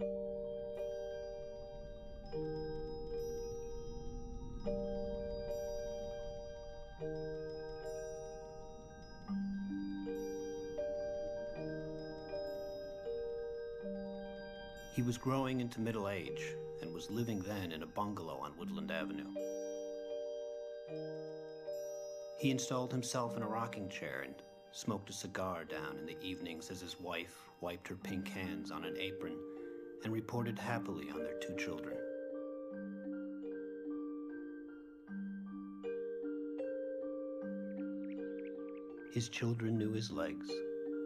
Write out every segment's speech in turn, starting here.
He was growing into middle age and was living then in a bungalow on Woodland Avenue. He installed himself in a rocking chair and smoked a cigar down in the evenings as his wife wiped her pink hands on an apron and reported happily on their two children. His children knew his legs,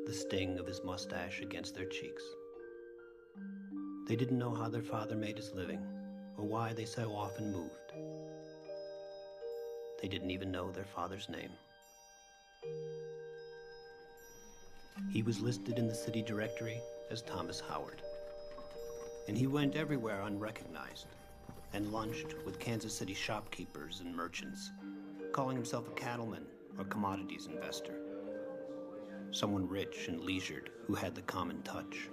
the sting of his mustache against their cheeks. They didn't know how their father made his living or why they so often moved. They didn't even know their father's name. He was listed in the city directory as Thomas Howard. And he went everywhere unrecognized and lunched with Kansas City shopkeepers and merchants, calling himself a cattleman or commodities investor. Someone rich and leisured who had the common touch.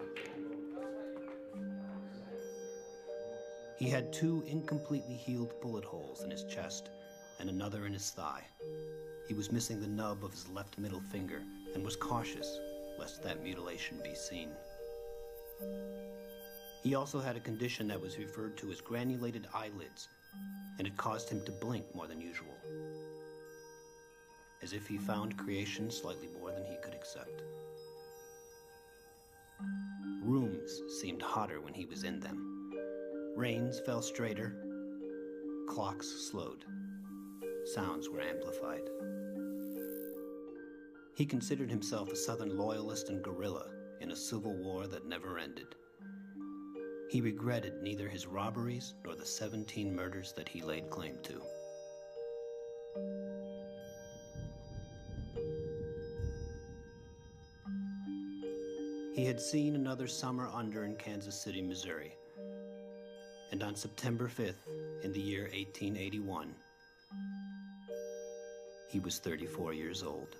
He had two incompletely healed bullet holes in his chest and another in his thigh. He was missing the nub of his left middle finger and was cautious lest that mutilation be seen. He also had a condition that was referred to as granulated eyelids, and it caused him to blink more than usual, as if he found creation slightly more than he could accept. Rooms seemed hotter when he was in them Rains fell straighter, clocks slowed, sounds were amplified. He considered himself a Southern loyalist and guerrilla in a civil war that never ended. He regretted neither his robberies nor the 17 murders that he laid claim to. He had seen another summer under in Kansas City, Missouri and on September 5th, in the year 1881, he was 34 years old.